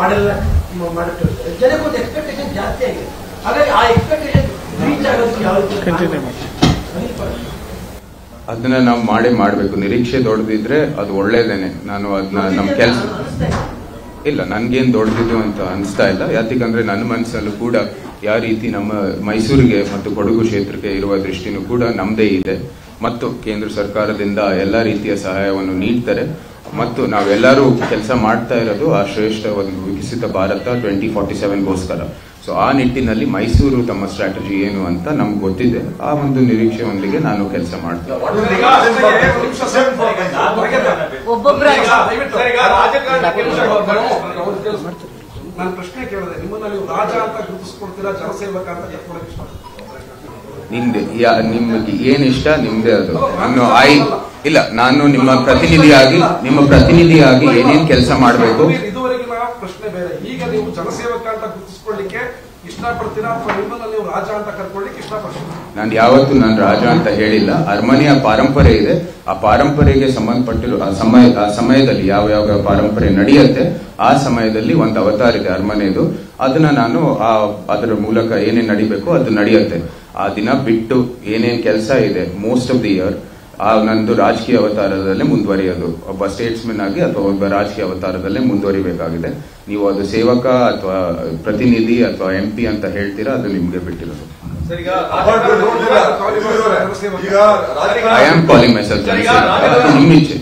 ಮಾಡೆಲ್ಲ ಮಾಡುತ್ತೆ ಜನಕ್ಕೆ ಒಂದು ಎಕ್ಸ್ಪೆಕ್ಟೇಷನ್ ಜಾಸ್ತಿ ಆಗಿದೆ. ಹಾಗಾಗಿ ಆ ಎಕ್ಸ್ಪೆಕ್ಟೇಷನ್ ರೀಚ್ ಆಗೋದಕ್ಕೆ ಅದನ್ನ ನಾವು ಮಾಡೇ ಮಾಡಬೇಕು. ನಿರೀಕ್ಷೆ ದೊಡ್ಡದಿದ್ರೆ ಅದು ಒಳ್ಳೇದೇನೆ. ನಾನು ಅದನ್ನ ನಮ್ಮ ಕೆಲಸ ಇಲ್ಲ. ನನ್ಗೇನ್ ದೊಡ್ಡದಿದ್ದು ಅಂತ ಅನಿಸ್ತಾ ಇಲ್ಲ. ಯಾಕಂದ್ರೆ ನನ್ನ ಮನಸ್ಸಲ್ಲೂ ಕೂಡ ಯಾವ ರೀತಿ ನಮ್ಮ ಮೈಸೂರಿಗೆ ಮತ್ತು ಕೊಡಗು ಕ್ಷೇತ್ರಕ್ಕೆ ಇರುವ ದೃಷ್ಟಿನೂ ಕೂಡ ನಮ್ಮದೇ ಇದೆ. ಮತ್ತು ಕೇಂದ್ರ ಸರ್ಕಾರದಿಂದ ಎಲ್ಲ ರೀತಿಯ ಸಹಾಯವನ್ನು ನೀಡ್ತಾರೆ. ಮತ್ತು ನಾವೆಲ್ಲರೂ ಕೆಲಸ ಮಾಡ್ತಾ ಇರೋದು ಆ ಶ್ರೇಷ್ಠ ಒಂದು ವಿಕಸಿತ ಭಾರತ ಟ್ವೆಂಟಿ ಫಾರ್ಟಿ ಸೆವೆನ್ಗೋಸ್ಕರ ಸೊ ಆ ನಿಟ್ಟಿನಲ್ಲಿ ಮೈಸೂರು ತಮ್ಮ ಸ್ಟ್ರಾಟಜಿ ಏನು ಅಂತ ನಮ್ಗೆ ಗೊತ್ತಿದೆ. ಆ ಒಂದು ನಿರೀಕ್ಷೆಯೊಂದಿಗೆ ನಾನು ಕೆಲಸ ಮಾಡ್ತೀನಿ ನಾನು ಪ್ರಶ್ನೆ ಕೇಳಿದೆ. ನಿಮ್ಮನ್ನ ನೀವು ರಾಜ ಅಂತ ಗುರುತಿಸ್ಕೊಳ್ತೀರಾ ಜನಸೇವಕ ಅಂತ ಕರ್ಕೊಳಕ್ ಇಷ್ಟ ನಿಮ್ದೆ ಯಾ- ನಿಮ್ಗೆ ಏನಿಷ್ಟ ಇಷ್ಟ? ನಿಮ್ದೇ ಅದು. ನಾನು ಐ ಇಲ್ಲ ನಾನು ನಿಮ್ಮ ಪ್ರತಿನಿಧಿಯಾಗಿ ನಿಮ್ಮ ಪ್ರತಿನಿಧಿಯಾಗಿ ಏನೇನ್ ಕೆಲಸ ಮಾಡಬೇಕು? ಇದುವರೆಗಿನ ಪ್ರಶ್ನೆ ಬೇರೆ. ಈಗ ನೀವು ಜನಸೇವಕ ಅಂತ ಗುರುತಿಸ್ಕೊಳ್ಳಿಕ್ಕೆ ಇಷ್ಟಪಡ್ತೀರಾ ಅಥವಾ ನಿಮ್ಮನ್ನ ನೀವು ರಾಜ ಅಂತ ಕರ್ಕೊಳ್ಳಿಕ್ಕೆ ಇಷ್ಟಪಡ್ತೀರಾ? ನಾನು ಯಾವತ್ತು ನಾನು ರಾಜ ಅಂತ ಹೇಳಿಲ್ಲ. ಅರಮನೆಯ ಪಾರಂಪರೆ ಇದೆ. ಆ ಪಾರಂಪರೆಗೆ ಸಂಬಂಧಪಟ್ಟಿರೋ ಆ ಸಮಯ ಆ ಸಮಯದಲ್ಲಿ ಯಾವ ಯಾವ ಪಾರಂಪರೆ ನಡೆಯುತ್ತೆ ಆ ಸಮಯದಲ್ಲಿ ಒಂದು ಅವತಾರ ಇದೆ ಅರಮನೆದು. ಅದನ್ನ ನಾನು ಆ ಅದರ ಮೂಲಕ ಏನೇನ್ ನಡಿಬೇಕು ಅದು ನಡೆಯುತ್ತೆ. ಆ ದಿನ ಬಿಟ್ಟು ಏನೇನ್ ಕೆಲಸ ಇದೆ ಮೋಸ್ಟ್ ಆಫ್ ದಿ ಇಯರ್ ಆ ನಂದು ರಾಜಕೀಯ ಅವತಾರದಲ್ಲೇ ಮುಂದುವರಿಯೋದು. ಒಬ್ಬ ಸ್ಟೇಟ್ಸ್ಮನ್ ಆಗಿ ಅಥವಾ ಒಬ್ಬ ರಾಜಕೀಯ ಅವತಾರದಲ್ಲೇ ಮುಂದುವರಿಬೇಕಾಗಿದೆ. ನೀವು ಅದು ಸೇವಕ ಅಥವಾ ಪ್ರತಿನಿಧಿ ಅಥವಾ ಎಂ ಪಿ ಅಂತ ಹೇಳ್ತೀರಾ ಅದು ನಿಮ್ಗೆ ಬಿಟ್ಟಿರೋದು. ಐ ಆಮ್ ಕಾಲಿಂಗ್ ಮೈಸೆಲ್ಫ್ ನಿಮ್ಮ ಇಚ್ಛೆ